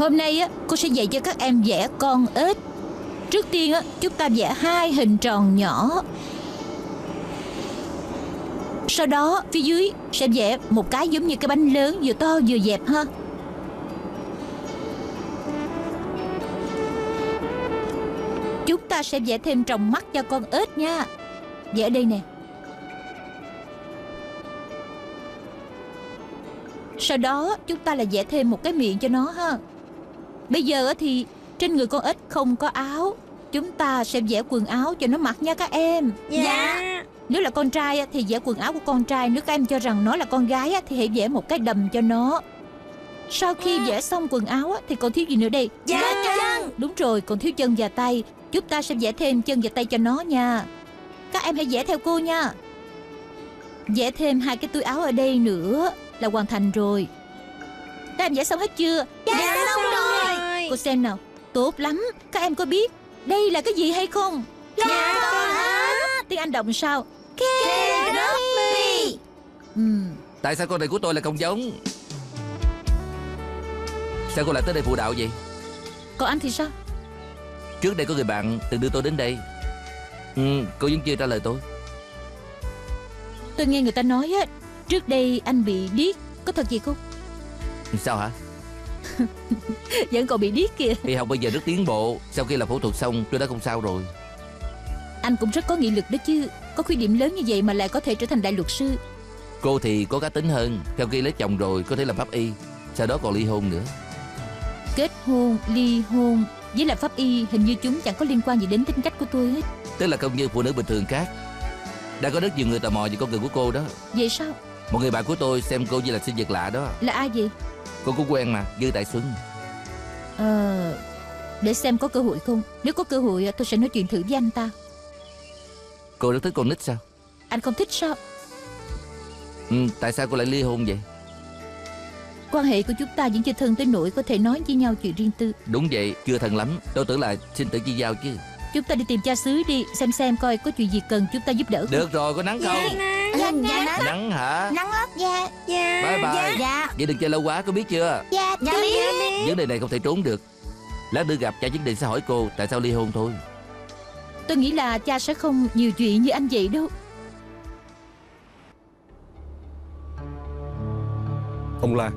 Hôm nay á, cô sẽ dạy cho các em vẽ con ếch. Trước tiên á, chúng ta vẽ hai hình tròn nhỏ. Sau đó phía dưới sẽ vẽ một cái giống như cái bánh lớn Vừa to vừa dẹp ha. Chúng ta sẽ vẽ thêm tròng mắt cho con ếch nha. Vẽ đây nè. Sau đó chúng ta lại vẽ thêm một cái miệng cho nó ha. Bây giờ thì trên người con ếch không có áo. Chúng ta sẽ vẽ quần áo cho nó mặc nha các em. Dạ. Nếu là con trai thì vẽ quần áo của con trai. Nếu các em cho rằng nó là con gái thì hãy vẽ một cái đầm cho nó. Sau khi vẽ xong quần áo thì còn thiếu gì nữa đây? Dạ. Chân. Đúng rồi, còn thiếu chân và tay. Chúng ta sẽ vẽ thêm chân và tay cho nó nha. Các em hãy vẽ theo cô nha. Vẽ thêm hai cái túi áo ở đây nữa Là hoàn thành rồi. Các em vẽ xong hết chưa? Dạ xong rồi Cô xem nào? Tốt lắm Các em có biết Đây là cái gì hay không? Dạ con hết. Tiếng Anh đọc sao? Therapy Ừm, Tại sao con này của tôi lại không giống? Sao cô lại tới đây phụ đạo vậy? Còn anh thì sao? Trước đây có người bạn từng đưa tôi đến đây. Ừ, Cô vẫn chưa trả lời tôi. Tôi nghe người ta nói á Trước đây anh bị điếc Có thật gì không? Sao hả Vẫn còn bị điếc kìa. Y học bây giờ rất tiến bộ. Sau khi làm phẫu thuật xong tôi đã không sao rồi. Anh cũng rất có nghị lực đó chứ. Có khuyết điểm lớn như vậy mà lại có thể trở thành đại luật sư. Cô thì có cá tính hơn. Sau khi lấy chồng rồi có thể làm pháp y. Sau đó còn ly hôn nữa. Kết hôn, ly hôn. Với làm pháp y hình như chúng chẳng có liên quan gì đến tính cách của tôi hết. Tức là không như phụ nữ bình thường khác. Đã có rất nhiều người tò mò về con người của cô đó. Vậy sao Một người bạn của tôi xem cô như là sinh vật lạ đó. Là ai vậy? Cô cũng quen mà Dư Tại Xuân. Ờ Để xem có cơ hội không. Nếu có cơ hội tôi sẽ nói chuyện thử với anh ta. Cô rất thích con nít sao? Anh không thích sao? Ừ, Tại sao cô lại ly hôn vậy? Quan hệ của chúng ta vẫn chưa thân tới nỗi Có thể nói với nhau chuyện riêng tư. Đúng vậy chưa thân lắm. Tôi tưởng là xin tự chi giao chứ Chúng ta đi tìm cha xứ đi Xem xem coi có chuyện gì cần chúng ta giúp đỡ không. Được rồi có nắng không Dạ dạ Nắng hả? Nắng lắm Dạ. Dạ. Bye bye. Dạ. Vậy đừng chơi lâu quá có biết chưa? Dạ Dạ biết. Vấn đề này không thể trốn được. Lát nữa gặp cha nhất định sẽ hỏi cô Tại sao ly hôn thôi. Tôi nghĩ là cha sẽ không nhiều chuyện như anh vậy đâu. Ông La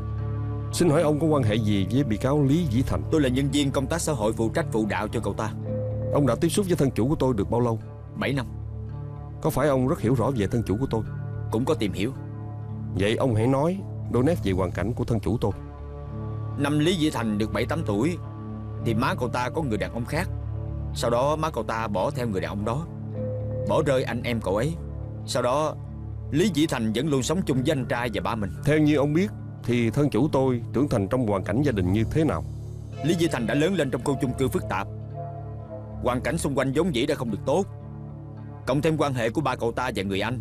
Xin hỏi ông có quan hệ gì với bị cáo Lý Dĩ Thành? Tôi là nhân viên công tác xã hội phụ trách phụ đạo cho cậu ta Ông đã tiếp xúc với thân chủ của tôi được bao lâu? 7 năm. Có phải ông rất hiểu rõ về thân chủ của tôi? Cũng có tìm hiểu. Vậy ông hãy nói đôi nét về hoàn cảnh của thân chủ tôi. Năm Lý Dĩ Thành được 7-8 tuổi Thì má cậu ta có người đàn ông khác. Sau đó má cậu ta bỏ theo người đàn ông đó. Bỏ rơi anh em cậu ấy. Sau đó Lý Dĩ Thành vẫn luôn sống chung với anh trai và ba mình. Theo như ông biết Thì thân chủ tôi trưởng thành trong hoàn cảnh gia đình như thế nào? Lý Dĩ Thành đã lớn lên trong khu chung cư phức tạp Hoàn cảnh xung quanh vốn dĩ đã không được tốt. Cộng thêm quan hệ của ba cậu ta và người anh.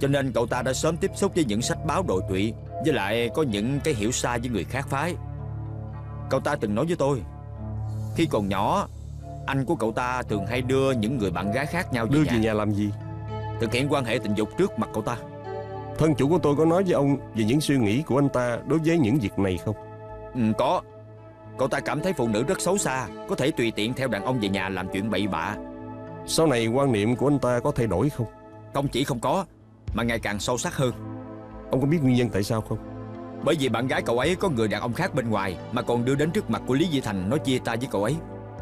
Cho nên cậu ta đã sớm tiếp xúc với những sách báo đội trụy Với lại có những cái hiểu sai với người khác phái. Cậu ta từng nói với tôi Khi còn nhỏ Anh của cậu ta thường hay đưa những người bạn gái khác nhau Đưa về về nhà. nhà làm gì? Thực hiện quan hệ tình dục trước mặt cậu ta. Thân chủ của tôi có nói với ông Về những suy nghĩ của anh ta đối với những việc này không? Ừ, Có Cậu ta cảm thấy phụ nữ rất xấu xa Có thể tùy tiện theo đàn ông về nhà làm chuyện bậy bạ. Sau này quan niệm của anh ta có thay đổi không? Không chỉ không có Mà ngày càng sâu sắc hơn. Ông có biết nguyên nhân tại sao không? Bởi vì bạn gái cậu ấy có người đàn ông khác bên ngoài Mà còn đưa đến trước mặt của Lý Di Thành nói chia tay với cậu ấy.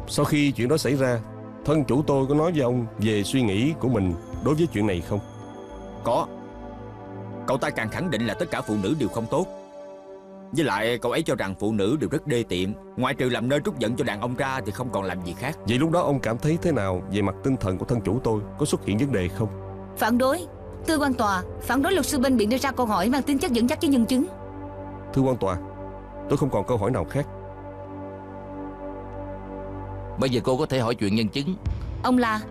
Sau khi chuyện đó xảy ra Thân chủ tôi có nói với ông về suy nghĩ của mình đối với chuyện này không? Có. Cậu ta càng khẳng định là tất cả phụ nữ đều không tốt Với lại cậu ấy cho rằng phụ nữ đều rất đê tiện. Ngoại trừ làm nơi trút giận cho đàn ông ra Thì không còn làm gì khác. Vậy lúc đó ông cảm thấy thế nào về mặt tinh thần của thân chủ tôi? Có xuất hiện vấn đề không? Phản đối. Thưa quan tòa Phản đối luật sư bên biện đưa ra câu hỏi mang tính chất dẫn dắt với nhân chứng. Thưa quan tòa Tôi không còn câu hỏi nào khác. Bây giờ cô có thể hỏi chuyện nhân chứng. Ông là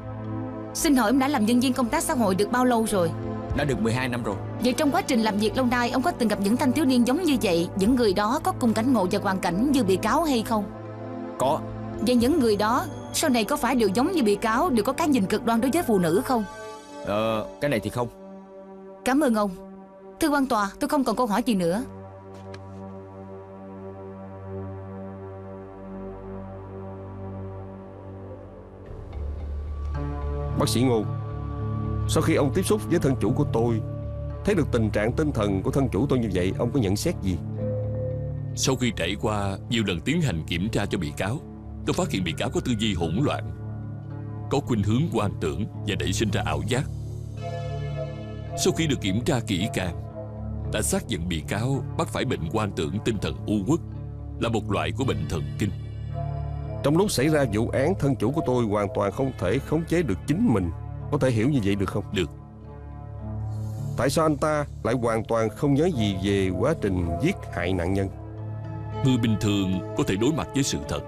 Xin hỏi ông đã làm nhân viên công tác xã hội được bao lâu rồi đã được 12 năm rồi. Vậy trong quá trình làm việc lâu nay Ông có từng gặp những thanh thiếu niên giống như vậy? Những người đó có cùng cảnh ngộ và hoàn cảnh như bị cáo hay không? Có. Vậy những người đó sau này có phải đều giống như bị cáo Đều có cái nhìn cực đoan đối với phụ nữ không? Ờ cái này thì không. Cảm ơn ông. Thưa quan tòa tôi không còn câu hỏi gì nữa. Bác sĩ Ngô sau khi ông tiếp xúc với thân chủ của tôi Thấy được tình trạng tinh thần của thân chủ tôi như vậy Ông có nhận xét gì? Sau khi trải qua nhiều lần tiến hành kiểm tra cho bị cáo Tôi phát hiện bị cáo có tư duy hỗn loạn Có khuynh hướng quan tưởng và nảy sinh ra ảo giác. Sau khi được kiểm tra kỹ càng Đã xác nhận bị cáo mắc phải bệnh quan tưởng tinh thần u uất Là một loại của bệnh thần kinh. Trong lúc xảy ra vụ án Thân chủ của tôi hoàn toàn không thể khống chế được chính mình Có thể hiểu như vậy được không? Được. Tại sao anh ta lại hoàn toàn không nhớ gì về quá trình giết hại nạn nhân? Người bình thường có thể đối mặt với sự thật.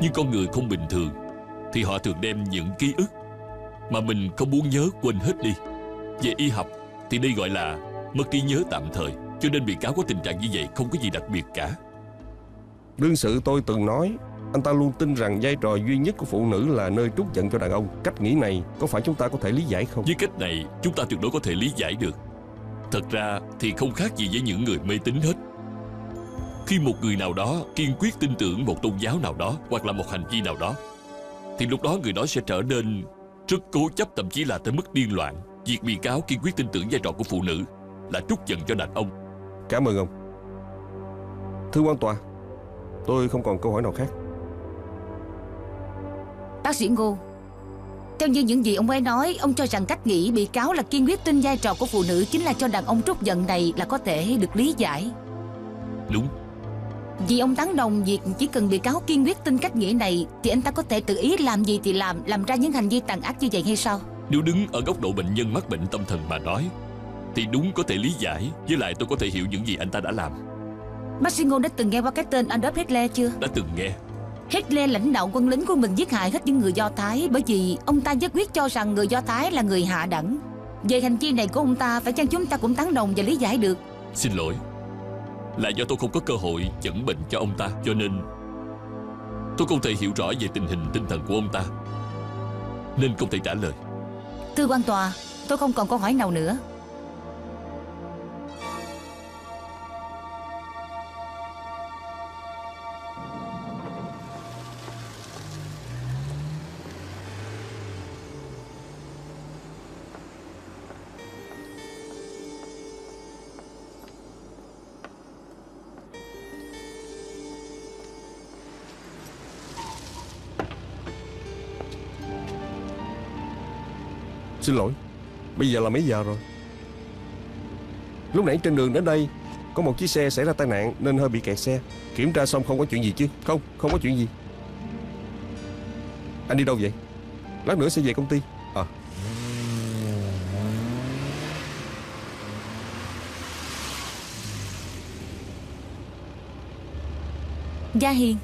Nhưng con người không bình thường Thì họ thường đem những ký ức Mà mình không muốn nhớ quên hết đi. Về y học Thì đây gọi là mất trí nhớ tạm thời Cho nên bị cáo có tình trạng như vậy Không có gì đặc biệt cả. Đương sự tôi từng nói Anh ta luôn tin rằng vai trò duy nhất của phụ nữ là nơi trút giận cho đàn ông. Cách nghĩ này có phải chúng ta có thể lý giải không? Với cách này chúng ta tuyệt đối có thể lý giải được. Thật ra thì không khác gì với những người mê tín hết. Khi một người nào đó kiên quyết tin tưởng một tôn giáo nào đó Hoặc là một hành vi nào đó Thì lúc đó người đó sẽ trở nên rất cố chấp thậm chí là tới mức điên loạn. Việc bị cáo kiên quyết tin tưởng vai trò của phụ nữ Là trút giận cho đàn ông. Cảm ơn ông. Thưa quan tòa Tôi không còn câu hỏi nào khác Bác sĩ Ngô. Theo như những gì ông ấy nói Ông cho rằng cách nghĩ bị cáo là kiên quyết tin vai trò của phụ nữ Chính là cho đàn ông trút giận này là có thể được lý giải. Đúng. Vì ông tán đồng việc chỉ cần bị cáo kiên quyết tin cách nghĩ này Thì anh ta có thể tự ý làm gì thì làm Làm ra những hành vi tàn ác như vậy hay sao? Nếu đứng ở góc độ bệnh nhân mắc bệnh tâm thần mà nói Thì đúng có thể lý giải Với lại tôi có thể hiểu những gì anh ta đã làm. Bác sĩ Ngô đã từng nghe qua cái tên Adolf Hitler chưa? Đã từng nghe Hitler lãnh đạo quân lính của mình giết hại hết những người Do Thái Bởi vì ông ta nhất quyết cho rằng người Do Thái là người hạ đẳng. Về hành vi này của ông ta Phải chăng chúng ta cũng tán đồng và lý giải được? Xin lỗi. Là do tôi không có cơ hội chẩn bệnh cho ông ta Cho nên Tôi không thể hiểu rõ về tình hình tinh thần của ông ta Nên không thể trả lời. Thưa quan tòa Tôi không còn câu hỏi nào nữa Xin lỗi Bây giờ là mấy giờ rồi? Lúc nãy trên đường đến đây Có một chiếc xe xảy ra tai nạn Nên hơi bị kẹt xe. Kiểm tra xong không có chuyện gì chứ? Không, không có chuyện gì. Anh đi đâu vậy? Lát nữa sẽ về công ty. À. Gia Hiền.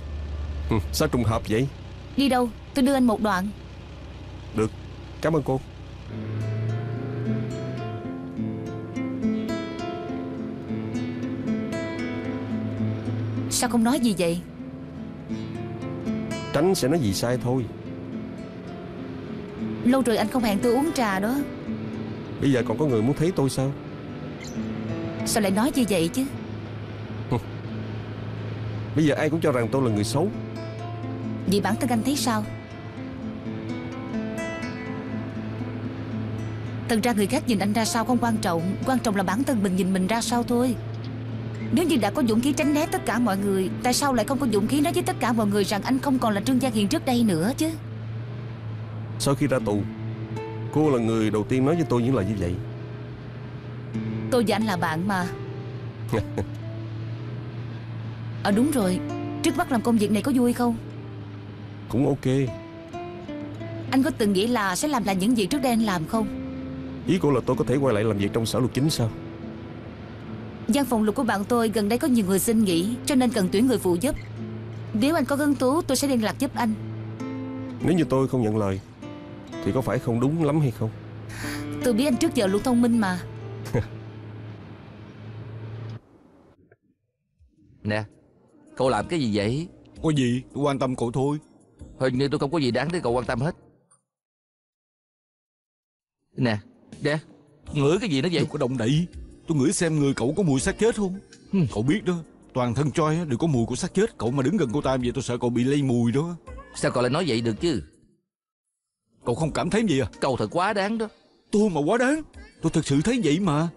Sao trùng hợp vậy? Đi đâu? Tôi đưa anh một đoạn. Được. Cảm ơn cô Sao không nói gì vậy? Tránh sẽ nói gì sai thôi. Lâu rồi anh không hẹn tôi uống trà đó. Bây giờ còn có người muốn thấy tôi sao? Sao lại nói như vậy chứ? Bây giờ ai cũng cho rằng tôi là người xấu. Vì bản thân anh thấy sao? Thật ra người khác nhìn anh ra sao không quan trọng. Quan trọng là bản thân mình nhìn mình ra sao thôi Nếu như đã có dũng khí tránh né tất cả mọi người Tại sao lại không có dũng khí nói với tất cả mọi người Rằng anh không còn là Trương Gia Hiền trước đây nữa chứ? Sau khi ra tù Cô là người đầu tiên nói với tôi những lời như vậy. Tôi và anh là bạn mà. Ờ đúng rồi. Trước mắt làm công việc này có vui không? Cũng ok. Anh có từng nghĩ là sẽ làm lại những gì trước đây anh làm không? Ý cô là tôi có thể quay lại làm việc trong sở luật chính sao Văn phòng luật của bạn tôi gần đây có nhiều người xin nghỉ Cho nên cần tuyển người phụ giúp. Nếu anh có hứng thú tôi sẽ liên lạc giúp anh. Nếu như tôi không nhận lời Thì có phải không đúng lắm hay không? Tôi biết anh trước giờ luôn thông minh mà. Nè Cậu làm cái gì vậy? Có gì? Tôi quan tâm cậu thôi. Hình như tôi không có gì đáng để cậu quan tâm hết. Nè Nè Ngửi cái gì nó vậy? Đừng có động đậy Tôi ngửi xem người cậu có mùi xác chết không? Cậu biết đó Toàn thân choi đều có mùi của xác chết. Cậu mà đứng gần cô ta vậy tôi sợ cậu bị lây mùi đó. Sao cậu lại nói vậy được chứ? Cậu không cảm thấy gì à? Câu thật quá đáng đó. Tôi mà quá đáng? Tôi thật sự thấy vậy mà.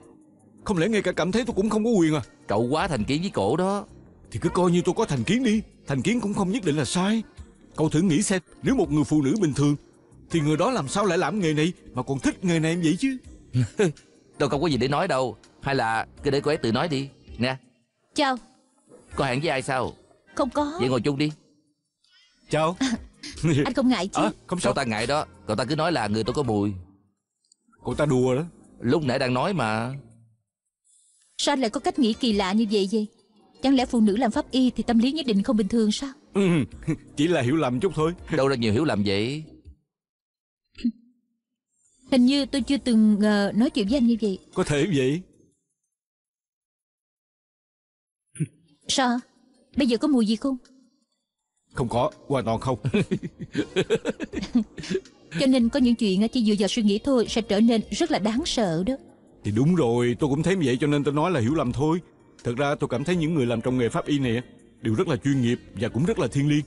Không lẽ ngay cả cảm thấy tôi cũng không có quyền à? Cậu quá thành kiến với cổ đó. Thì cứ coi như tôi có thành kiến đi. Thành kiến cũng không nhất định là sai. Cậu thử nghĩ xem Nếu một người phụ nữ bình thường Thì người đó làm sao lại làm nghề này Mà còn thích nghề này vậy chứ? Tôi không có gì để nói đâu Hay là cứ để cô ấy tự nói đi. Nè. Chào. Có hẹn với ai sao? Không có. Vậy ngồi chung đi. Chào. Anh không ngại chứ. À, Không sao. Cậu ta ngại đó. Cậu ta cứ nói là người tôi có mùi. Cậu ta đùa đó. Lúc nãy đang nói mà. Sao anh lại có cách nghĩ kỳ lạ như vậy vậy? Chẳng lẽ phụ nữ làm pháp y Thì tâm lý nhất định không bình thường sao? Ừ, Chỉ là hiểu lầm chút thôi. Đâu ra nhiều hiểu lầm vậy? Hình như tôi chưa từng ngờ nói chuyện với anh như vậy. Có thể vậy Sao Bây giờ có mùi gì không? Không có Hoàn toàn không. Cho nên có những chuyện chỉ dựa vào suy nghĩ thôi Sẽ trở nên rất là đáng sợ đó. Thì đúng rồi Tôi cũng thấy vậy cho nên tôi nói là hiểu lầm thôi. Thật ra tôi cảm thấy những người làm trong nghề pháp y này Đều rất là chuyên nghiệp Và cũng rất là thiêng liêng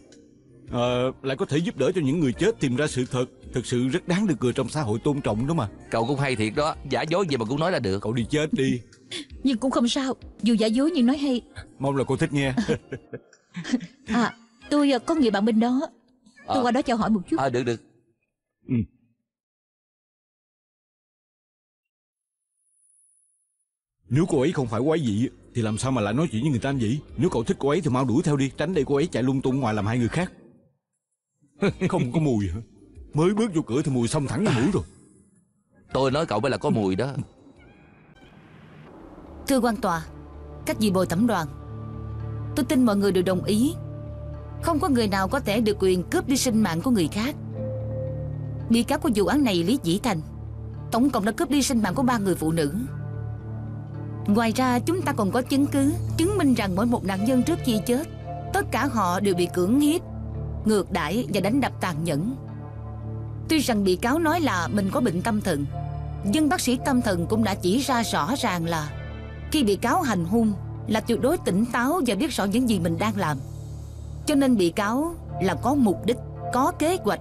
Ờ, lại có thể giúp đỡ cho những người chết tìm ra sự thật Thực sự rất đáng được người trong xã hội tôn trọng đó mà. Cậu cũng hay thiệt đó Giả dối gì mà cũng nói là được. Cậu đi chết đi. Nhưng cũng không sao Dù giả dối nhưng nói hay. Mong là cô thích nghe. À tôi à, có người bạn bên đó. Tôi Ờ. qua đó chào hỏi một chút. À được được. Nếu cô ấy không phải quái dị Thì làm sao mà lại nói chuyện với người ta vậy? Nếu cậu thích cô ấy thì mau đuổi theo đi Tránh để cô ấy chạy lung tung ngoài làm hai người khác Không có mùi hả? Mới bước vô cửa thì mùi xông thẳng vào mũi rồi. Tôi nói cậu mới là có mùi đó. Thưa quan tòa Các vị bồi thẩm đoàn? Tôi tin mọi người đều đồng ý. Không có người nào có thể được quyền cướp đi sinh mạng của người khác. Bị cáo của vụ án này Lý Dĩ Thành Tổng cộng đã cướp đi sinh mạng của ba người phụ nữ. Ngoài ra chúng ta còn có chứng cứ Chứng minh rằng mỗi một nạn nhân trước khi chết Tất cả họ đều bị cưỡng hiếp Ngược đãi và đánh đập tàn nhẫn. Tuy rằng bị cáo nói là mình có bệnh tâm thần, Nhưng bác sĩ tâm thần cũng đã chỉ ra rõ ràng là Khi bị cáo hành hung Là tuyệt đối tỉnh táo và biết rõ những gì mình đang làm. Cho nên bị cáo là có mục đích, Có kế hoạch,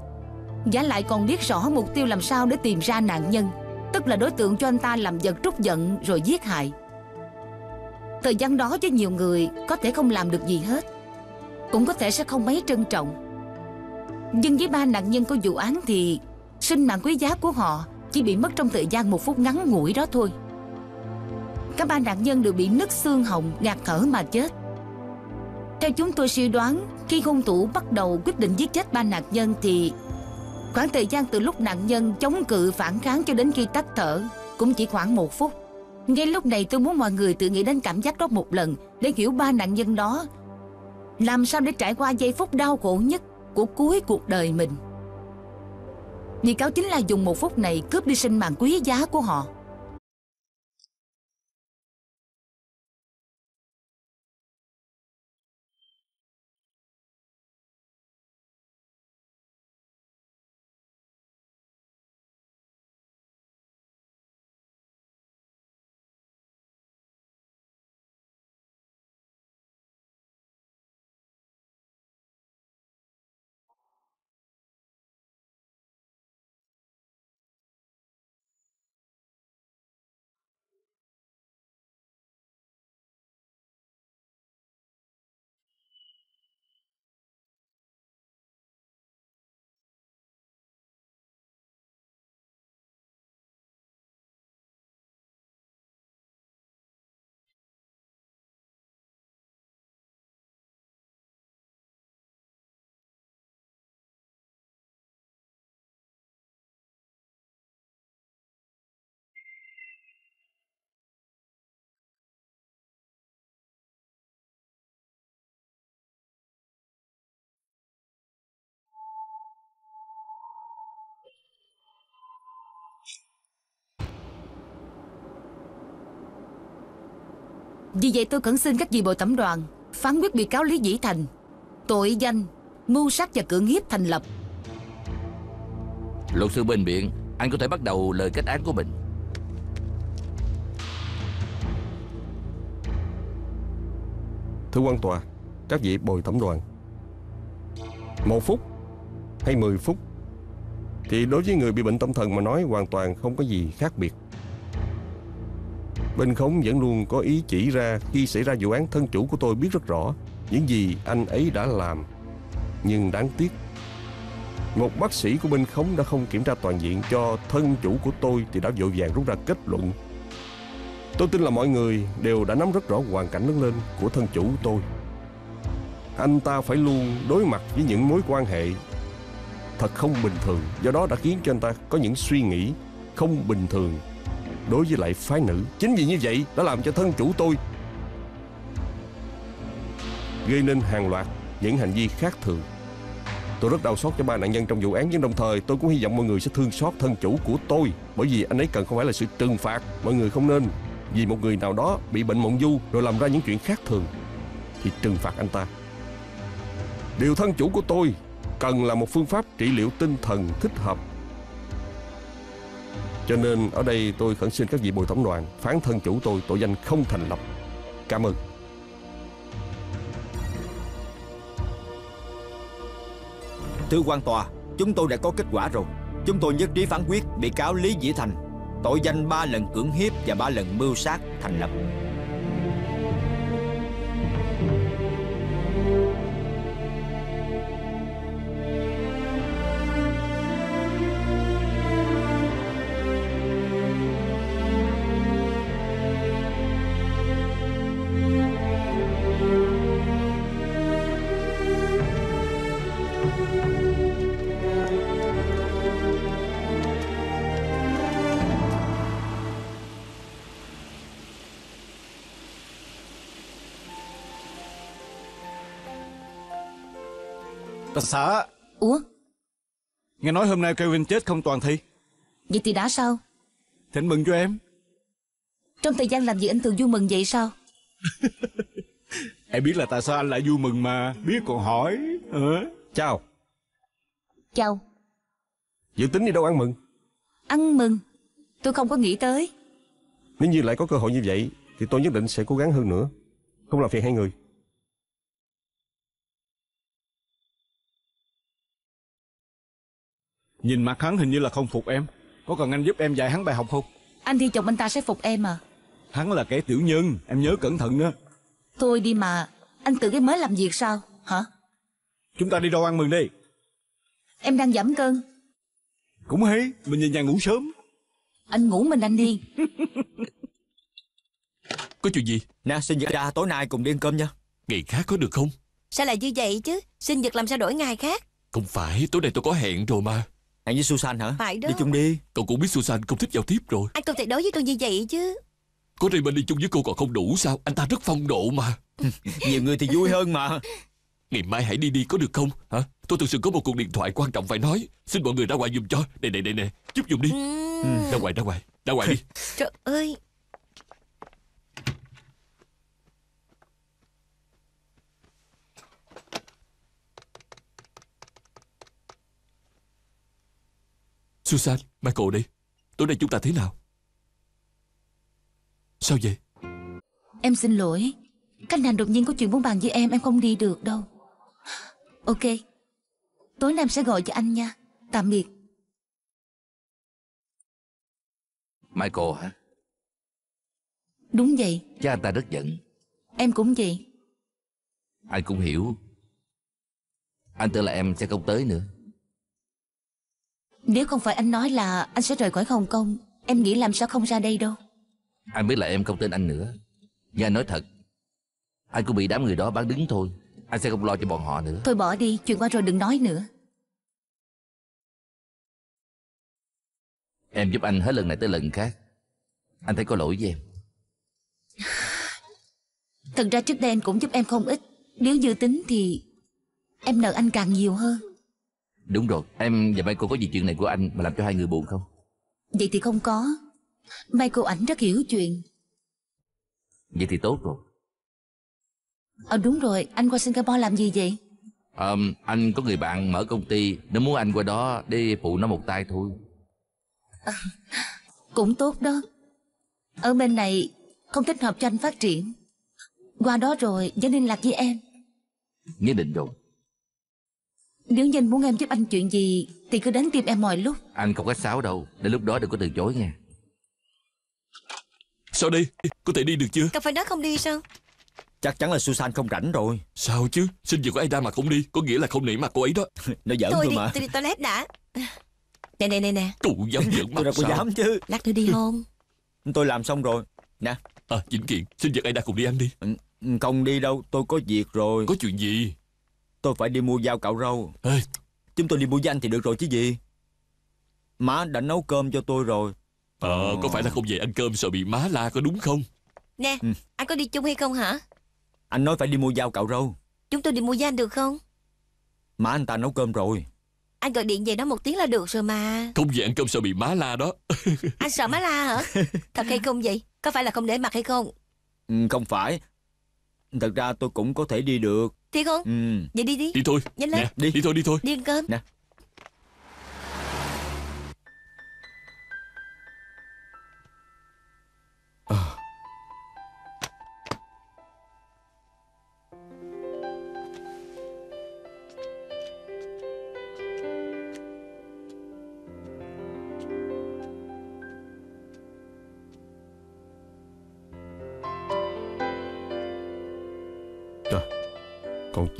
Giả lại còn biết rõ mục tiêu làm sao để tìm ra nạn nhân, Tức là đối tượng cho anh ta làm giật trút giận rồi giết hại. Thời gian đó với nhiều người có thể không làm được gì hết, Cũng có thể sẽ không mấy trân trọng. Nhưng với ba nạn nhân của vụ án thì Sinh mạng quý giá của họ Chỉ bị mất trong thời gian một phút ngắn ngủi đó thôi. Các ba nạn nhân đều bị nứt xương họng, ngạt thở mà chết. Theo chúng tôi suy đoán, Khi hung thủ bắt đầu quyết định giết chết ba nạn nhân thì Khoảng thời gian từ lúc nạn nhân chống cự phản kháng cho đến khi tắt thở Cũng chỉ khoảng một phút. Ngay lúc này tôi muốn mọi người tự nghĩ đến cảm giác đó một lần Để hiểu ba nạn nhân đó Làm sao để trải qua giây phút đau khổ nhất. Của cuối cuộc đời mình. Bị cáo chính là dùng một phút này cướp đi sinh mạng quý giá của họ. Vì vậy tôi khẩn xin các vị bồi thẩm đoàn Phán quyết bị cáo Lý Dĩ Thành Tội danh Mưu sát và cưỡng hiếp thành lập. Luật sư bên biện Anh có thể bắt đầu lời kết án của mình. Thưa quan tòa Các vị bồi thẩm đoàn Một phút hay mười phút Thì đối với người bị bệnh tâm thần mà nói hoàn toàn không có gì khác biệt Bên khống vẫn luôn có ý chỉ ra khi xảy ra vụ án thân chủ của tôi biết rất rõ những gì anh ấy đã làm. Nhưng đáng tiếc, một bác sĩ của bên khống đã không kiểm tra toàn diện cho thân chủ của tôi thì đã vội vàng rút ra kết luận. Tôi tin là mọi người đều đã nắm rất rõ hoàn cảnh lớn lên của thân chủ tôi. Anh ta phải luôn đối mặt với những mối quan hệ thật không bình thường, do đó đã khiến cho anh ta có những suy nghĩ không bình thường đối với lại phái nữ. Chính vì như vậy đã làm cho thân chủ tôi gây nên hàng loạt những hành vi khác thường. Tôi rất đau xót cho ba nạn nhân trong vụ án, nhưng đồng thời tôi cũng hy vọng mọi người sẽ thương xót thân chủ của tôi, bởi vì anh ấy cần không phải là sự trừng phạt. Mọi người không nên vì một người nào đó bị bệnh mộng du rồi làm ra những chuyện khác thường thì trừng phạt anh ta. Điều thân chủ của tôi cần là một phương pháp trị liệu tinh thần thích hợp cho nên ở đây tôi khẩn xin các vị bồi thẩm đoàn phán thân chủ tôi tội danh không thành lập. Cảm ơn. Thưa quan tòa, chúng tôi đã có kết quả rồi. Chúng tôi nhất trí phán quyết bị cáo Lý Dĩ Thành tội danh ba lần cưỡng hiếp và ba lần mưu sát thành lập. Bà xã Ủa Nghe nói hôm nay Kevin chết không toàn thi Vậy thì đã sao Thỉnh mừng cho em Trong thời gian làm gì anh thường vui mừng vậy sao Em biết là tại sao anh lại vui mừng mà Biết còn hỏi hả? Chào. Chào Dự tính đi đâu ăn mừng? Ăn mừng Tôi không có nghĩ tới Nếu như lại có cơ hội như vậy thì tôi nhất định sẽ cố gắng hơn nữa. Không làm phiền hai người. Nhìn mặt hắn hình như là không phục em. Có cần anh giúp em dạy hắn bài học không? Anh thi chồng anh ta sẽ phục em à. Hắn là kẻ tiểu nhân Em nhớ cẩn thận đó. Thôi đi mà Anh tự cái mới làm việc sao Hả? Chúng ta đi đâu ăn mừng đi Em đang giảm cân. Cũng hay Mình về nhà ngủ sớm. Anh ngủ mình anh đi. Có chuyện gì? Nè, xin nhật ra tối nay cùng đi ăn cơm nha. Ngày khác có được không? Sao lại như vậy chứ? Sinh nhật làm sao đổi ngày khác? Không phải tối nay tôi có hẹn rồi mà Hẹn với Susan hả? Phải đó. Đi chung đi. Cậu cũng biết Susan không thích giao tiếp rồi. Anh không thể đối với tôi như vậy chứ. Có Raymond đi chung với cô còn không đủ sao? Anh ta rất phong độ mà. Nhiều người thì vui hơn mà. Ngày mai hãy đi đi có được không? Hả? Tôi thực sự có một cuộc điện thoại quan trọng phải nói. Xin mọi người ra ngoài giùm cho. Đây này đây nè. Giúp giùm đi. Ừm, Ra ngoài ra ngoài Ra ngoài đi. Trời ơi Susan Michael đây Tối nay chúng ta thế nào? Sao vậy? Em xin lỗi. Cách nào đột nhiên có chuyện muốn bàn với em Em không đi được đâu. Ok. Tối nay em sẽ gọi cho anh nha. Tạm biệt. Michael hả? Đúng vậy. Cha anh ta rất giận. Em cũng vậy. Anh cũng hiểu. Anh tưởng là em sẽ không tới nữa Nếu không phải anh nói là anh sẽ rời khỏi Hồng Kông Em nghĩ làm sao không ra đây đâu. Anh biết là em không tin anh nữa. Nhưng anh nói thật Anh cũng bị đám người đó bán đứng thôi. Anh sẽ không lo cho bọn họ nữa. Thôi bỏ đi Chuyện qua rồi đừng nói nữa. Em giúp anh hết lần này tới lần khác. Anh thấy có lỗi với em. Thật ra trước đây anh cũng giúp em không ít. Nếu dự tính thì Em nợ anh càng nhiều hơn Đúng rồi Em và Michael có gì chuyện này của anh Mà làm cho hai người buồn không? Vậy thì không có. Michael ảnh rất hiểu chuyện. Vậy thì tốt rồi. Ờ đúng rồi Anh qua Singapore làm gì vậy? Ờm, Anh có người bạn mở công ty Nó muốn anh qua đó để phụ nó một tay thôi. Cũng tốt đó. Ở bên này Không thích hợp cho anh phát triển. Qua đó rồi vẫn liên lạc với em? Nhất định rồi Nếu như anh muốn em giúp anh chuyện gì Thì cứ đến tìm em mọi lúc. Anh không có sáo đâu Đến lúc đó đừng có từ chối nha. Sao đây? Có thể đi được chưa? Cậu phải nói không đi sao? Chắc chắn là Susan không rảnh rồi. Sao chứ? Sinh nhật của Ada mà không đi? Có nghĩa là không nể mặt cô ấy đó. Nó giỡn Tôi thôi đi, mà. tôi đi toilet đã. Nè nè nè nè. Cụ dám giận mặt Tôi đâu có sao? dám chứ. Lát nữa đi hôn. Tôi làm xong rồi. Nè. À Vĩnh Kiện Sinh nhật Ada cùng đi ăn đi. Ừ, Không đi đâu Tôi có việc rồi. Có chuyện gì? Tôi phải đi mua dao cạo râu. Ê, Chúng tôi đi mua với anh thì được rồi chứ gì? Má đã nấu cơm cho tôi rồi. Ờ, có phải là không về ăn cơm sợ bị má la có đúng không? Nè Ừ. anh có đi chung hay không hả? Anh nói phải đi mua dao cạo râu. Chúng tôi đi mua với anh được không? Má anh ta nấu cơm rồi. Anh gọi điện về đó một tiếng là được rồi mà. Không về ăn cơm sợ bị má la đó. Anh sợ má la hả? Thật hay không vậy? Có phải là không để mặt hay không? Ừ, Không phải Thật ra tôi cũng có thể đi được. Thiệt không? Ừ. Vậy đi đi. Đi thôi. Nhanh lên. Nè, đi. đi thôi đi thôi. Đi ăn cơm. Nè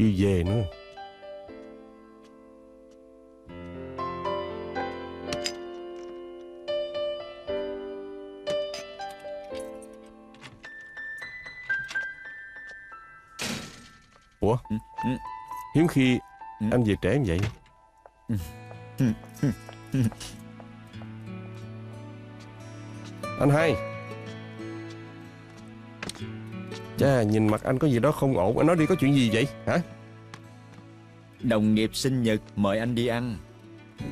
Chưa về nữa. Ủa? Ừ, ừ. Hiếm khi Ừ. anh về trễ như vậy. Anh hai Chà nhìn mặt anh có gì đó không ổn. Anh nói đi có chuyện gì vậy? Hả? Đồng nghiệp sinh nhật mời anh đi ăn.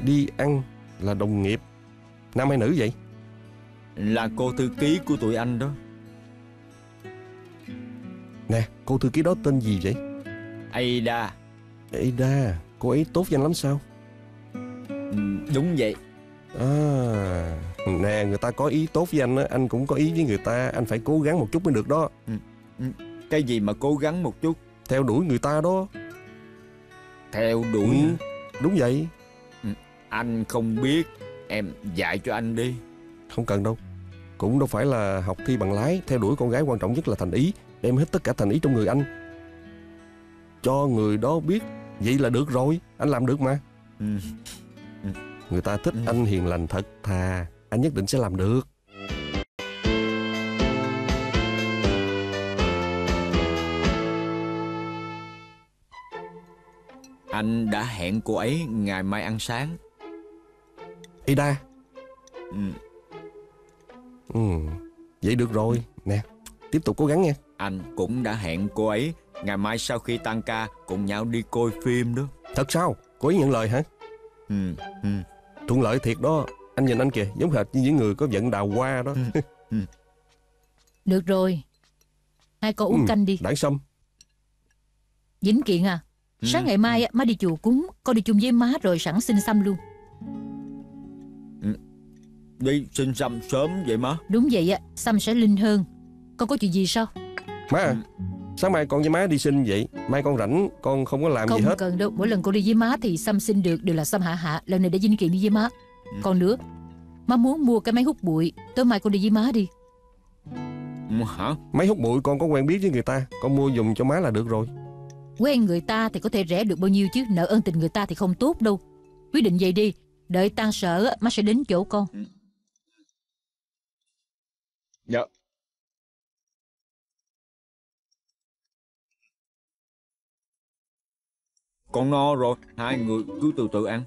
Đi ăn là đồng nghiệp. Nam hay nữ vậy? Là cô thư ký của tụi anh đó. Nè cô thư ký đó tên gì vậy? Ada. Ada Cô ấy tốt với anh lắm sao? Ừ, Đúng vậy. À Nè người ta có ý tốt với anh á Anh cũng có ý với người ta. Anh phải cố gắng một chút mới được đó Cái gì mà cố gắng một chút? Theo đuổi người ta đó. Theo đuổi Ừ, Đúng vậy. Anh không biết. Em dạy cho anh đi. Không cần đâu. Cũng đâu phải là học thi bằng lái. Theo đuổi con gái quan trọng nhất là thành ý. Đem hết tất cả thành ý trong người anh. Cho người đó biết. Vậy là được rồi. Anh làm được mà. Ừ. Người ta thích Ừ. anh hiền lành thật thà. Anh nhất định sẽ làm được Anh đã hẹn cô ấy ngày mai ăn sáng. Ada ừ. ừ. Vậy được rồi. Nè Tiếp tục cố gắng nha. Anh cũng đã hẹn cô ấy Ngày mai sau khi tăng ca Cùng nhau đi coi phim đó. Thật sao? Cô ấy nhận lời hả? Ừ. Ừ. Thuận lợi thiệt đó. Anh nhìn anh kìa Giống hệt như những người có vận đào hoa đó. Được rồi. Hai con uống Ừ. canh đi. Đảng sâm Vĩnh Kiện à Sáng Ừ. ngày mai á, má đi chùa cúng Con đi chung với má rồi sẵn xin xăm luôn. Đi xin xăm sớm vậy má? Đúng vậy á Xăm sẽ linh hơn. Con có chuyện gì sao? Má à, Sáng mai con với má đi sinh vậy. Mai con rảnh Con không có làm Không gì hết. cần đâu Mỗi lần con đi với má thì xăm xin được Đều là xăm hạ hạ. Lần này để Vĩnh Kiện đi với má. Ừ. Còn nữa Má muốn mua cái máy hút bụi. Tối mai con đi với má đi. Ừ, Hả? Máy hút bụi con có quen biết với người ta. Con mua dùng cho má là được rồi Quen người ta thì có thể rẻ được bao nhiêu chứ? Nợ ơn tình người ta thì không tốt đâu. Quyết định vậy đi Đợi tan sở má sẽ đến chỗ con. Dạ. Con no rồi Hai người cứ từ từ ăn.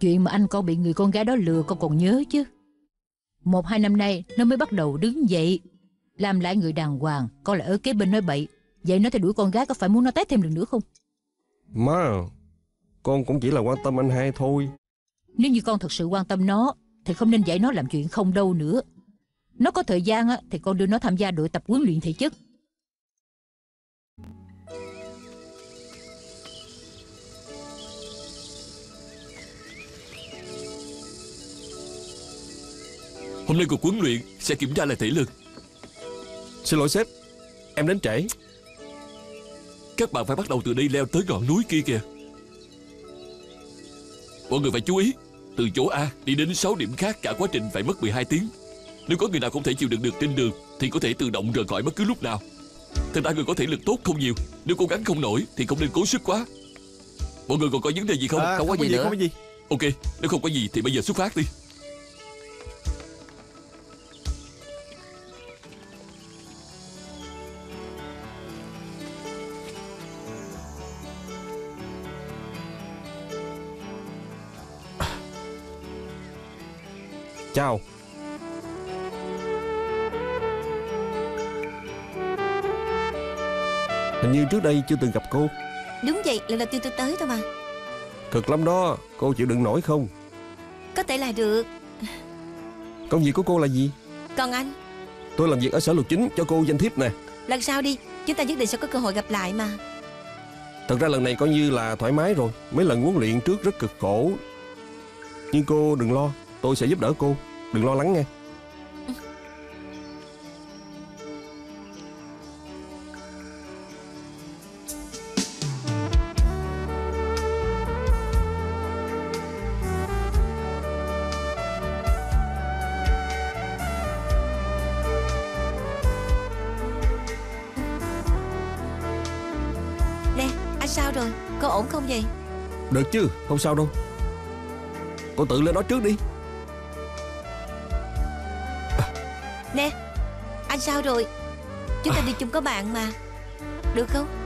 Chuyện mà anh con bị người con gái đó lừa con còn nhớ chứ Một hai năm nay nó mới bắt đầu đứng dậy. Làm lại người đàng hoàng Con lại ở kế bên nói bậy. Vậy nó theo đuổi con gái có phải muốn nó tét thêm lần nữa không? Má Con cũng chỉ là quan tâm anh hai thôi. Nếu như con thật sự quan tâm nó Thì không nên dạy nó làm chuyện không đâu nữa. Nó có thời gian á, thì con đưa nó tham gia đội tập huấn luyện thể chất Hôm nay cuộc huấn luyện sẽ kiểm tra lại thể lực. Xin lỗi sếp Em đến trễ. Các bạn phải bắt đầu từ đây leo tới ngọn núi kia kìa. Mọi người phải chú ý Từ chỗ A đi đến 6 điểm khác cả quá trình phải mất 12 tiếng. Nếu có người nào không thể chịu đựng được trên đường Thì có thể tự động rời khỏi bất cứ lúc nào. Thật ra người có thể lực tốt không nhiều Nếu cố gắng không nổi thì không nên cố sức quá. Mọi người còn có vấn đề gì không? À, không có gì nữa. Không có gì. Ok, nếu không có gì thì bây giờ xuất phát đi Chào. Hình như trước đây chưa từng gặp cô. Đúng vậy, lần đầu tiên tôi tới thôi mà. Cực lắm đó Cô chịu đựng nổi không? Có thể là được. Công việc của cô là gì? Còn anh, Tôi làm việc ở sở luật chính cho cô danh thiếp nè. Lần sau đi Chúng ta nhất định sẽ có cơ hội gặp lại mà. Thật ra lần này coi như là thoải mái rồi. Mấy lần huấn luyện trước rất cực khổ. Nhưng cô đừng lo Tôi sẽ giúp đỡ cô Đừng lo lắng nghe Nè, anh sao rồi? Cô ổn không vậy? Được chứ Không sao đâu Cô tự lên đó trước đi sao rồi? Chúng ta đi chung có bạn mà Được không?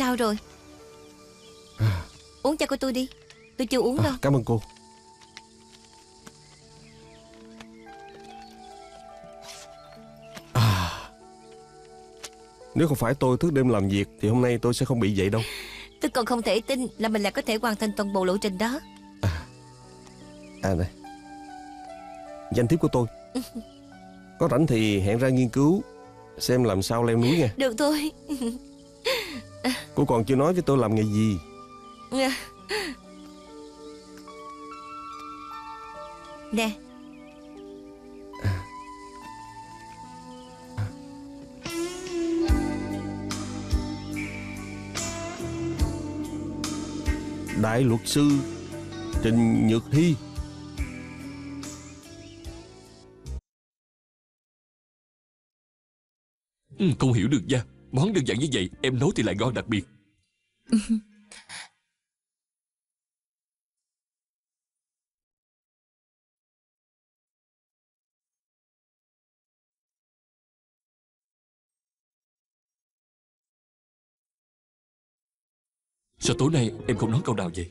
Sao rồi? Uống cho của tôi đi. Tôi chưa uống đâu. à, Cảm ơn cô. À. Nếu không phải tôi thức đêm làm việc Thì hôm nay tôi sẽ không bị vậy đâu. Tôi còn không thể tin là mình lại có thể hoàn thành toàn bộ lộ trình đó. À. Này Danh thiếp của tôi. Có rảnh thì hẹn ra nghiên cứu Xem làm sao leo núi nha. Được thôi Cô còn chưa nói với tôi làm nghề gì. Nè. Đại luật sư Trình Nhược Hy. Ừ, Không hiểu được nha Món đơn giản như vậy, em nấu thì lại ngon đặc biệt. Sao tối nay em không nói câu nào vậy?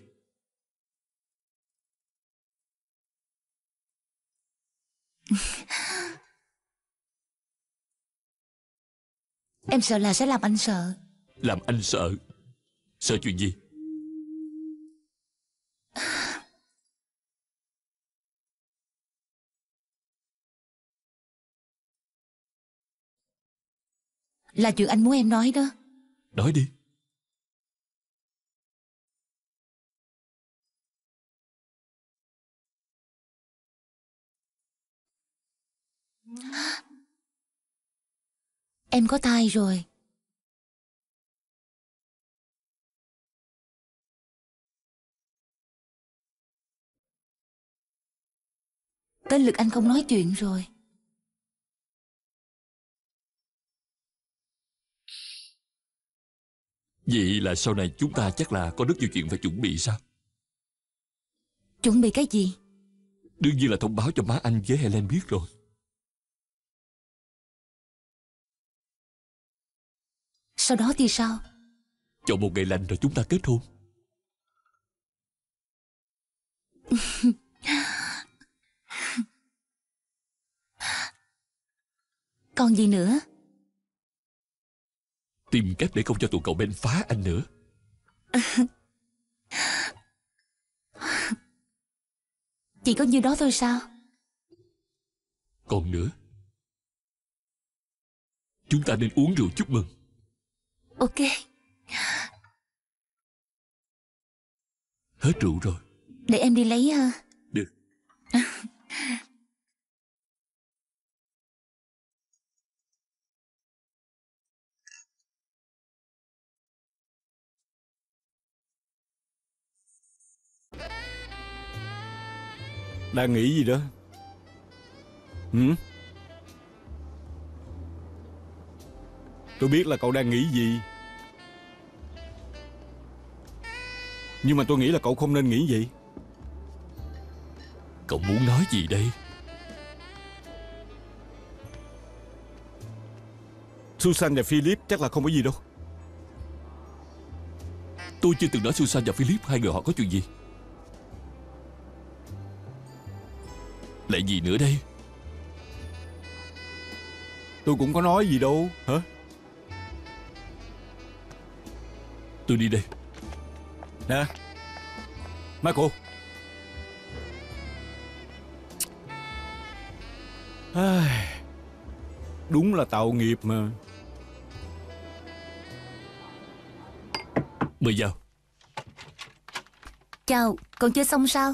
Em sợ là sẽ làm anh sợ. Làm anh sợ? Sợ chuyện gì? Là chuyện anh muốn em nói đó. Nói đi Em có thai rồi. Tới lượt anh không nói chuyện rồi. Vậy là sau này chúng ta chắc là có rất nhiều chuyện phải chuẩn bị sao? Chuẩn bị cái gì? Đương nhiên là thông báo cho má anh với Helen biết rồi Sau đó thì sao? Chọn một ngày lành rồi chúng ta kết hôn. Còn gì nữa? Tìm cách để không cho tụi cậu bên phá anh nữa. Chỉ có nhiêu đó thôi sao? Còn nữa Chúng ta nên uống rượu chúc mừng Ok. Hết rượu rồi. Để em đi lấy ha Được. Đang nghĩ gì đó? Hử? Tôi biết là cậu đang nghĩ gì Nhưng mà tôi nghĩ là cậu không nên nghĩ vậy. Cậu muốn nói gì đây? Susan và Philip chắc là không có gì đâu. Tôi chưa từng nói Susan và Philip Hai người họ có chuyện gì. Lại gì nữa đây? Tôi cũng có nói gì đâu Hả? Tôi đi đây Nè. Michael. Ai, Đúng là tạo nghiệp mà. Mời vào. Chào Còn chưa xong sao?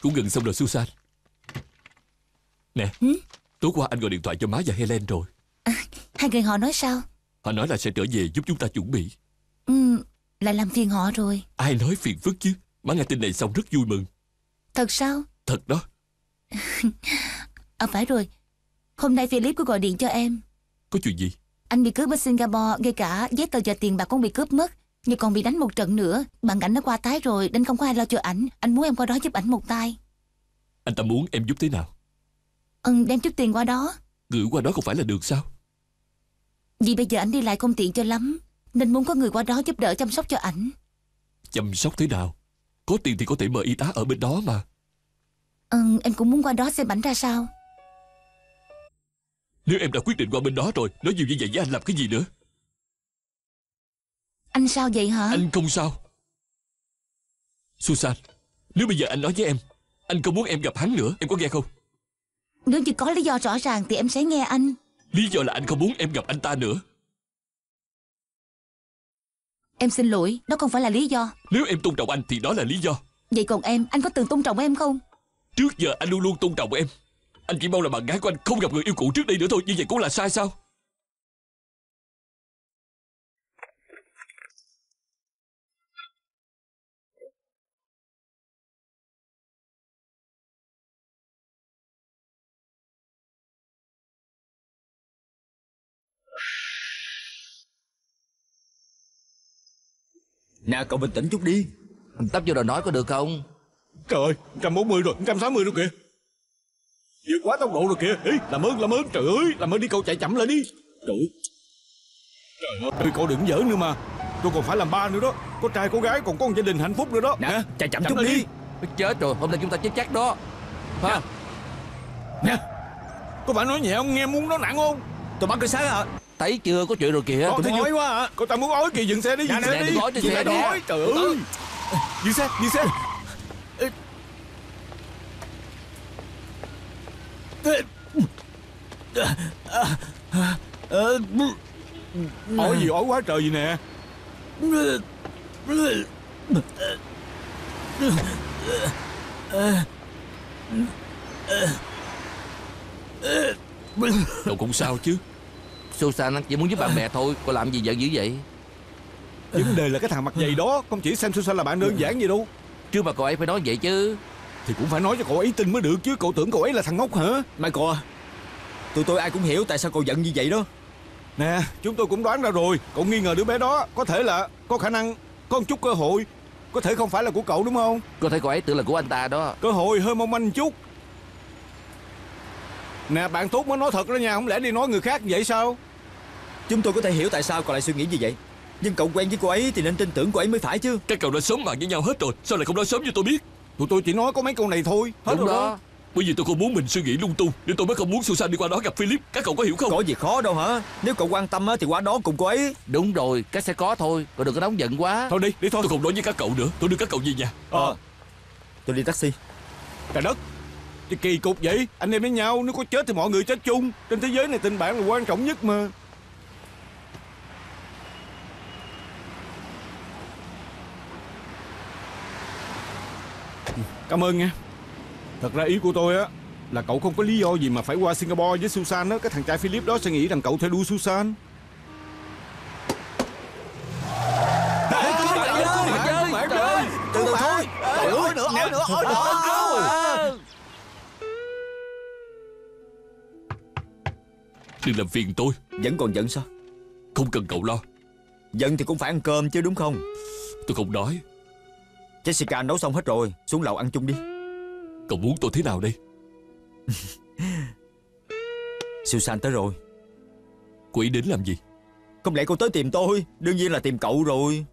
Cũng gần xong rồi Susan. Nè Tối qua anh gọi điện thoại cho má và Helen rồi. Hai người họ nói sao? Họ nói là sẽ trở về giúp chúng ta chuẩn bị. ừ, Lại làm phiền họ rồi. Ai nói phiền phức chứ? Má nghe tin này xong rất vui mừng. Thật sao? Thật đó. À phải rồi. Hôm nay Philip có gọi điện cho em. Có chuyện gì? Anh bị cướp ở Singapore Ngay cả giấy tờ và tiền bạc cũng bị cướp mất. Nhưng còn bị đánh một trận nữa. Bạn cảnh nó qua tái rồi Nên không có ai lo cho ảnh. Anh muốn em qua đó giúp ảnh một tay. Anh ta muốn em giúp thế nào? Ừ đem chút tiền qua đó. Gửi qua đó không phải là được sao? Vì bây giờ ảnh đi lại không tiện cho lắm Nên muốn có người qua đó giúp đỡ chăm sóc cho ảnh. Chăm sóc thế nào? Có tiền thì có thể mời y tá ở bên đó mà. Ừ em cũng muốn qua đó xem ảnh ra sao. Nếu em đã quyết định qua bên đó rồi Nói nhiều như vậy với anh làm cái gì nữa? Anh sao vậy hả? Anh không sao. Susan Nếu bây giờ anh nói với em Anh không muốn em gặp hắn nữa Em có nghe không? Nếu như có lý do rõ ràng thì em sẽ nghe anh. Lý do là anh không muốn em gặp anh ta nữa Em xin lỗi Đó không phải là lý do. Nếu em tôn trọng anh thì đó là lý do. Vậy còn em Anh có từng tôn trọng em không? Trước giờ anh luôn luôn tôn trọng em. Anh chỉ mong là bạn gái của anh không gặp người yêu cũ trước đây nữa thôi Như vậy cũng là sai sao Nè cậu bình tĩnh chút đi. Tấp vô rồi nói có được không? Trời ơi 140 rồi 160 rồi kìa. Vượt quá tốc độ rồi kìa. Ý, Làm ơn làm ơn trời ơi Làm ơn đi cậu chạy chậm lại đi. Trời ơi Trời ơi cậu đừng giỡn nữa mà. Tôi còn phải làm ba nữa đó. Có trai có gái còn có một gia đình hạnh phúc nữa đó. Nè chạy chậm chút lại đi. Chết rồi hôm nay chúng ta chết chắc đó. Ha. Nè. Có phải nói nhẹ không? Nghe muốn nó nặng không? Tôi bắt cái sáng à Thấy chưa? Có chuyện rồi kìa. Có thấy ói quá à Cậu ta muốn ói kìa dừng xe đi dừng xe đi. Dừng xe ói. Trời ơi. Dừng xe dừng xe. Ói gì ói quá trời gì nè. Cậu cũng sao chứ Susan chỉ muốn giúp bạn bè thôi. Cô làm gì giận dữ vậy? Vấn đề là cái thằng mặt dày đó Không chỉ xem Susan là bạn đơn giản gì đâu. Trước mà cô ấy phải nói vậy chứ. Thì cũng phải nói cho cậu ấy tin mới được chứ. Cậu tưởng cậu ấy là thằng ngốc hả? Michael à Tụi tôi ai cũng hiểu tại sao cậu giận như vậy đó. Nè chúng tôi cũng đoán ra rồi. Cậu nghi ngờ đứa bé đó Có thể là có khả năng Có một chút cơ hội. Có thể không phải là của cậu đúng không? Cô thấy cô ấy tưởng là của anh ta đó. Cơ hội hơi mong manh chút. Nè bạn tốt mới nói thật đó nha. Không lẽ đi nói người khác vậy sao Chúng tôi có thể hiểu tại sao cậu lại suy nghĩ như vậy. Nhưng cậu quen với cô ấy thì nên tin tưởng cô ấy mới phải chứ. Các cậu đã sớm bàn với nhau hết rồi Sao lại không nói sớm cho tôi biết? Tụi tôi chỉ nói có mấy câu này thôi Hết Đúng rồi đó. Bởi vì tôi không muốn mình suy nghĩ lung tung Nên tôi mới không muốn Susan đi qua đó gặp Philip Các cậu có hiểu không? Có gì khó đâu hả? Nếu cậu quan tâm á, thì qua đó cùng cô ấy. Đúng rồi, cái sẽ có thôi Cậu đừng có nóng giận quá. Thôi đi, đi thôi. Tôi không nói với các cậu nữa Tôi đưa các cậu về nhà. Ờ. Tôi đi taxi. Trời đất Cái kỳ cục vậy. Anh em với nhau Nếu có chết thì mọi người chết chung. Trên thế giới này tình bạn là quan trọng nhất mà Cảm ơn nha Thật ra ý của tôi á Là cậu không có lý do gì mà phải qua Singapore với Susan á Cái thằng trai Philip đó sẽ nghĩ rằng cậu theo đuôi Susan Từ từ thôi Ôi nữa, ôi nữa, ôi nữa Đừng làm phiền tôi Vẫn còn giận sao Không cần cậu lo Giận thì cũng phải ăn cơm chứ đúng không Tôi không đói Jessica nấu xong hết rồi Xuống lầu ăn chung đi. Cậu muốn tôi thế nào đây? Susan tới rồi. Cô ấy đến làm gì? Không lẽ cô tới tìm tôi? Đương nhiên là tìm cậu rồi.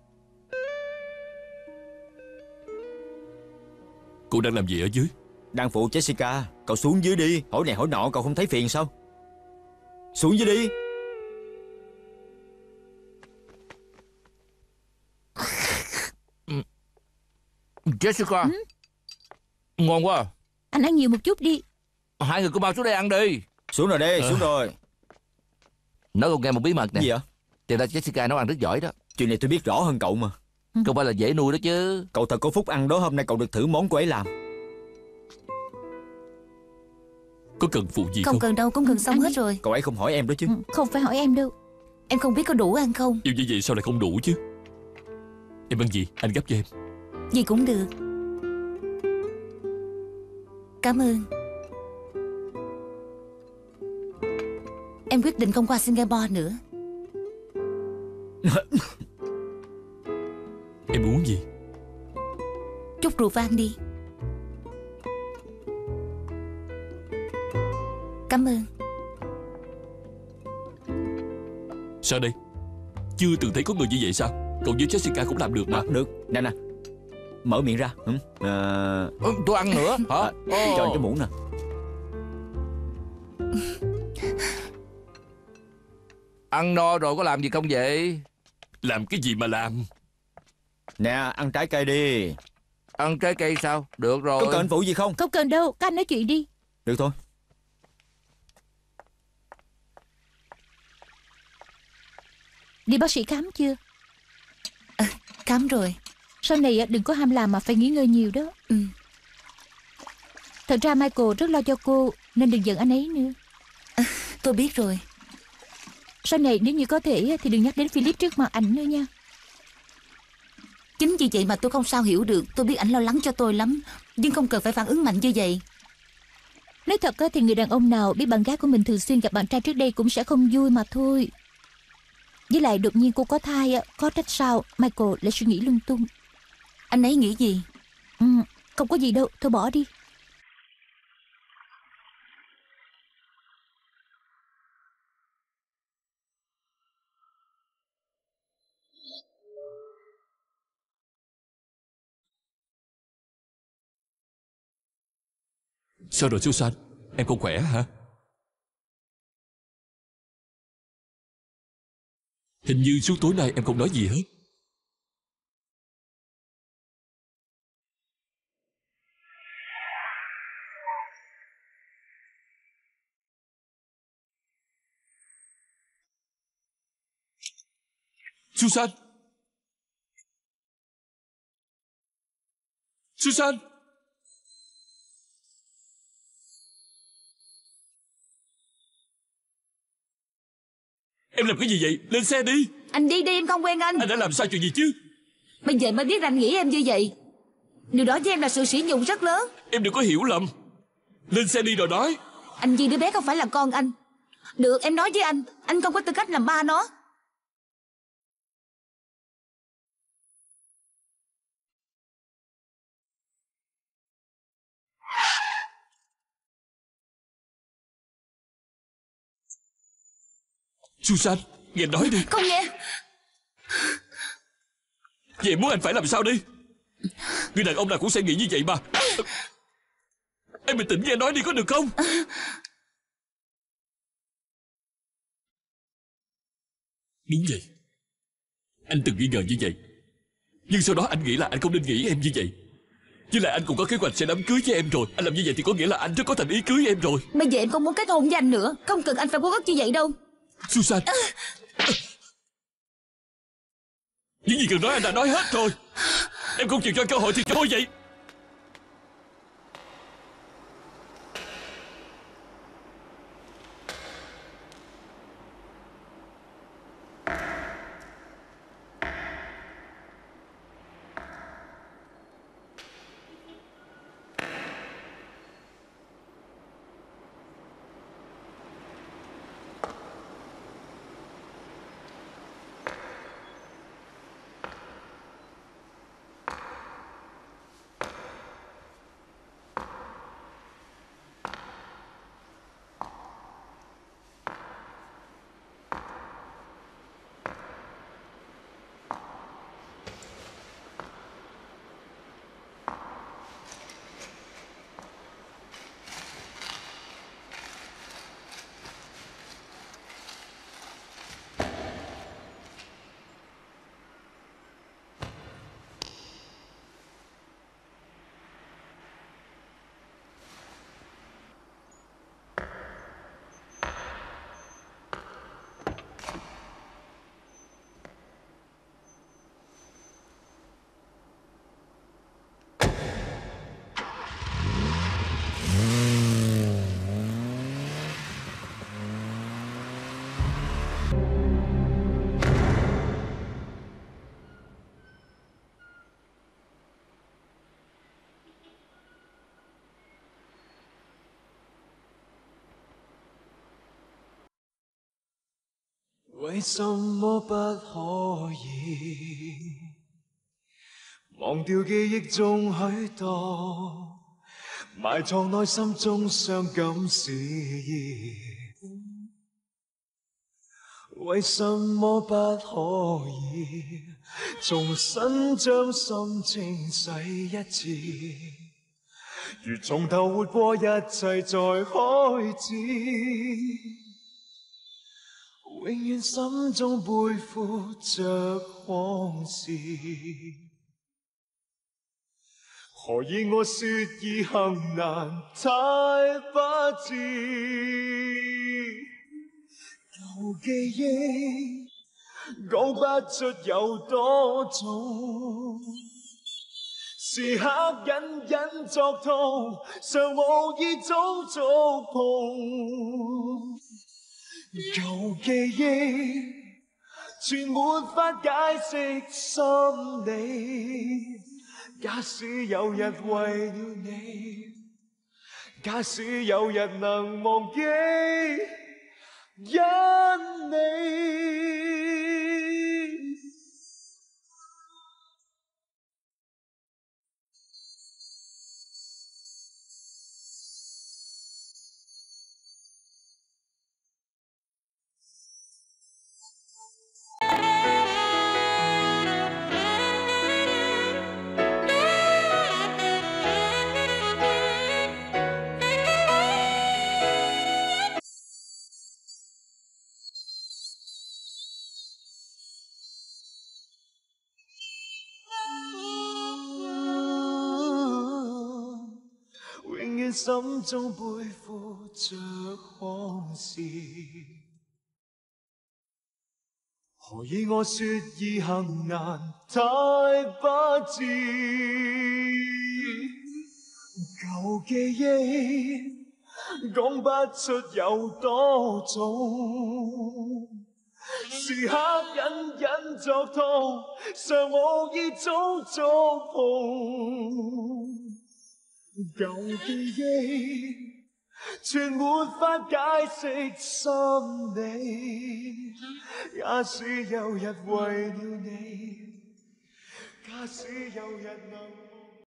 Cô đang làm gì ở dưới? Đang phụ Jessica. Cậu xuống dưới đi. Hỏi này hỏi nọ cậu không thấy phiền sao? Xuống dưới đi Jessica. Ngon quá Anh ăn nhiều một chút đi. Hai người cứ mau xuống đây ăn đi. Xuống rồi đi xuống rồi. Nói con nghe một bí mật nè. Gì vậy? Thì ra Jessica nấu ăn rất giỏi đó. Chuyện này tôi biết rõ hơn cậu mà. Không phải là dễ nuôi đó chứ. Cậu thật có phúc ăn đó hôm nay cậu được thử món cô ấy làm. Có cần phụ gì Không không, cần đâu cũng gần xong hết rồi. Cậu ấy không hỏi em đó chứ. Ừ, Không phải hỏi em đâu. Em không biết có đủ ăn không. Nhiều như vậy sao lại không đủ chứ? Em ăn gì? Anh gấp cho em Gì cũng được. Cảm ơn. Em quyết định không qua Singapore nữa. Em uống gì? Chút rượu vang đi. Cảm ơn. Sao đây? Chưa từng thấy có người như vậy sao? Cậu với Jessica cũng làm được mà. Được. Nè nè Mở miệng ra. Ừ. à, ừ, Tôi ăn nữa hả? À, Cho anh cái muỗng nè. Ăn no rồi có làm gì không vậy? Làm cái gì mà làm? Nè ăn trái cây đi. Ăn trái cây sao? Được rồi. Có cần anh phụ gì không? Không cần đâu Các anh nói chuyện đi. Được thôi. Đi bác sĩ khám chưa? Khám rồi Sau này đừng có ham làm mà phải nghỉ ngơi nhiều đó. Ừ. Thật ra Michael rất lo cho cô Nên đừng giận anh ấy nữa. Tôi biết rồi. Sau này nếu như có thể thì đừng nhắc đến Philip trước mặt ảnh nữa nha. Chính vì vậy mà tôi không sao hiểu được. Tôi biết ảnh lo lắng cho tôi lắm Nhưng không cần phải phản ứng mạnh như vậy. Nói thật thì người đàn ông nào biết bạn gái của mình thường xuyên gặp bạn trai trước đây cũng sẽ không vui mà thôi. Với lại đột nhiên cô có thai á, có trách sao Michael lại suy nghĩ lung tung Anh ấy nghĩ gì? Ừ, Không có gì đâu, thôi bỏ đi. Sao rồi Susan Em không khỏe hả? Hình như suốt tối nay em không nói gì hết Susan. Susan. Em làm cái gì vậy? Lên xe đi. Anh đi đi em không quen anh. Anh đã làm sai chuyện gì chứ? Bây giờ mới biết anh nghĩ em như vậy. Điều đó với em là sự sỉ nhục rất lớn. Em đừng có hiểu lầm. Lên xe đi rồi nói. Anh Di đứa bé không phải là con anh. Được em nói với anh. Anh không có tư cách làm ba nó Susan Nghe nói đi. Không nghe. Vậy muốn anh phải làm sao đi? Người đàn ông nào cũng sẽ nghĩ như vậy mà. Em bình tĩnh nghe nói đi có được không? Đúng vậy. Anh từng nghi ngờ như vậy. Nhưng sau đó anh nghĩ là anh không nên nghĩ em như vậy. Với lại anh cũng có kế hoạch sẽ đám cưới với em rồi. Anh làm như vậy thì có nghĩa là anh rất có thành ý cưới em rồi. Bây giờ em không muốn kết hôn với anh nữa. Không cần anh phải cố gắng như vậy đâu Susan. Những gì cần nói anh đã nói hết rồi. Em không chịu cho cơ hội thì thôi vậy. 为什么不可以忘掉记忆中许多埋藏内心中伤感事意？为什么不可以重新将心清洗一次？如从头活过一切再开始，永远心中背负着往事。何以我说已行难太不智？旧记忆讲不出有多重。时刻隐隐作痛，常无意早触碰。旧记忆全没法解释心理。假使有日为了你，假使有日能忘记，因你。心中背负着往事。何以我说意行难太不智？旧记忆讲不出有多重。时刻隐隐作痛，常无意早触碰。旧记忆全没法解释心理。也许有日为了你，假使有日能。